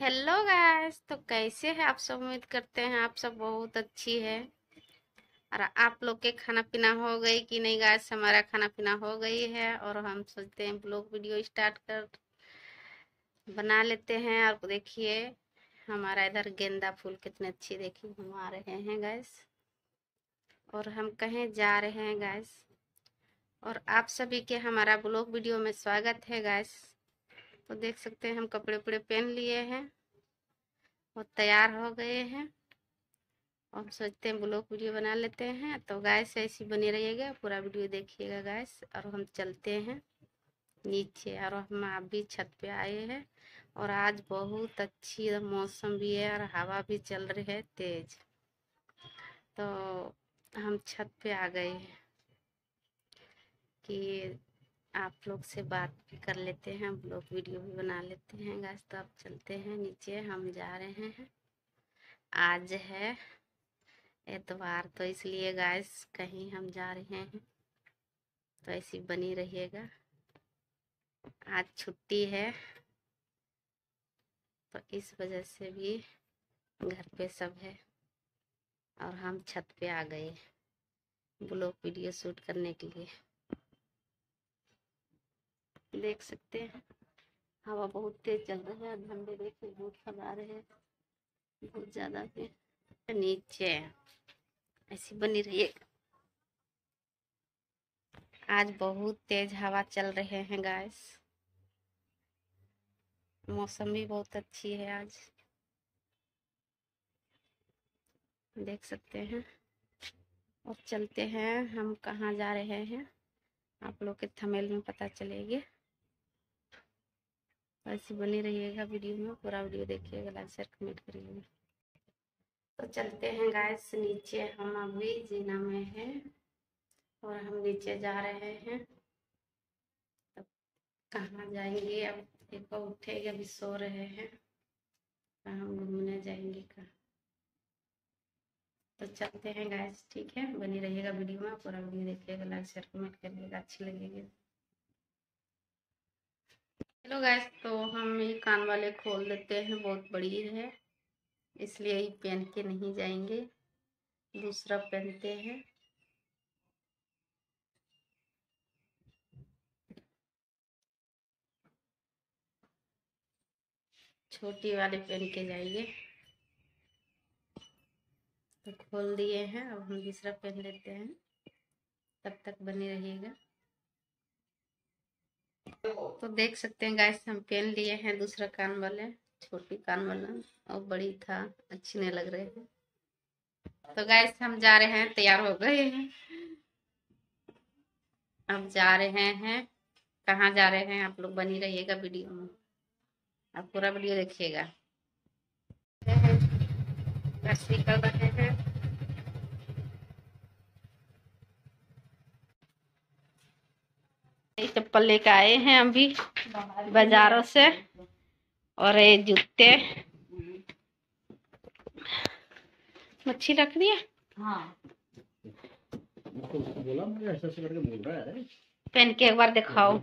Hello guys तो कैसे हैं आप सब? उम्मीद करते हैं आप सब बहुत अच्छी है। और आप लोग के खाना पीना हो गई कि नहीं गाइस? हमारा खाना पीना हो गई है और हम सोचते हैं ब्लॉग वीडियो स्टार्ट कर बना लेते हैं। और देखिए, हमारा इधर गेंदा फूल कितने अच्छी देखिए हम आ रहे हैं गैस और हम कहीं जा रहे हैं गैस और आप सभी के हमारा ब्लॉग वीडियो में स्वागत है गैस तो देख सकते हैं हम कपड़े उपड़े पहन लिए हैं। और तैयार हो गए हैं। और हम सोचते हैं ब्लॉग वीडियो बना लेते हैं। तो गैस ऐसी बनी रहिएगा। पूरा वीडियो देखिएगा गैस और हम चलते हैं नीचे। और हम आप भी छत पे आए हैं। और आज बहुत अच्छी मौसम भी है और हवा भी चल रही है तेज। तो हम छत पे आ गए हैं कि आप लोग से बात भी कर लेते हैं, ब्लॉग वीडियो भी बना लेते हैं गैस तो आप चलते हैं नीचे, हम जा रहे हैं। आज है एतवार तो इसलिए गैस कहीं हम जा रहे हैं। तो ऐसी बनी रहिएगा। आज छुट्टी है तो इस वजह से भी घर पे सब है और हम छत पे आ गए ब्लॉग वीडियो शूट करने के लिए। देख सकते हैं। हवा बहुत तेज चल रहा है झंडे देखिए बहुत फैला रहे हैं। बहुत ज़्यादा पे नीचे। ऐसी बनी रही है आज बहुत तेज हवा चल रहे हैं गैस मौसम भी बहुत अच्छी है आज। देख सकते हैं। और चलते हैं, हम कहाँ जा रहे हैं। आप लोग के थमेल में पता चलेगी। ऐसी बनी रहिएगा वीडियो में, पूरा वीडियो देखिएगा, लाइक, शेयर, कमेंट करिएगा। तो चलते हैं गैस नीचे हम अभी जीना में हैं और हम नीचे जा रहे हैं। तब कहाँ जाएँगे? अब देखो, उठेगा, अभी सो रहे हैं। कहाँ घूमने जाएँगे, कहाँ? तो चलते हैं गैस ठीक है? बनी रहिएगा वीडियो में, पूरा वीडियो देखिएगा, लाइक, शेयर, कमेंट करिएगा, अच्छी लगेगी। हेलो गैस तो हम ये कान वाले खोल देते हैं, बहुत बड़ी है। इसलिए ही पहन के नहीं जाएँगे। दूसरा पहनते हैं। छोटी वाले पहन के जाएँगे तो खोल दिए हैं, अब हम दूसरा पहन लेते हैं। तब तक बने रहिएगा। तो देख सकते हैं गाइस हम पहन लिए हैं दूसरा कान वाले, छोटी कान वाला, और बड़ी था, अच्छी नहीं लग रहे हैं। तो गाइस हम जा रहे हैं, तैयार हो गए हैं। अब जा रहे हैं, कहाँ जा रहे हैं, आप लोग बनी रहिएगा वीडियो में। आप पूरा वीडियो देखिएगा। निकल रहे हैं। चप्पल लेके आए हैं अभी बाजारों से। और ये जूते। मच्छी रख दिया हाँ। बोला मुझे ऐसे ऐसे करके बोल रहा है पहन के एक बार दिखाओ।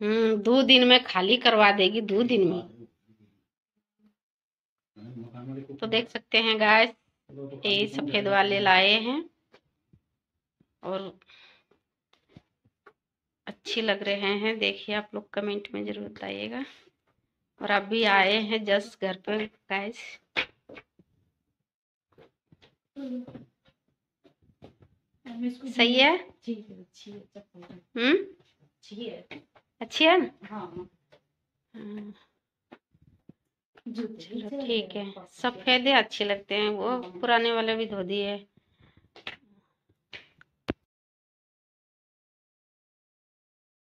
हम्म दो दिन में खाली करवा देगी दो दिन में। तो देख सकते हैं गाय ये सफ़ेद वाले लाए हैं। और अच्छी लग रहे हैं। देखिए आप लोग कमेंट में ज़रूर बताइएगा। और अभी आए हैं जस्ट घर पे गाइस सही है? है है हम्म? अच्छी है? हाँ। हाँ, ठीक है। सफ़ेद अच्छे लगते हैं। वो पुराने वाले भी धो दिए।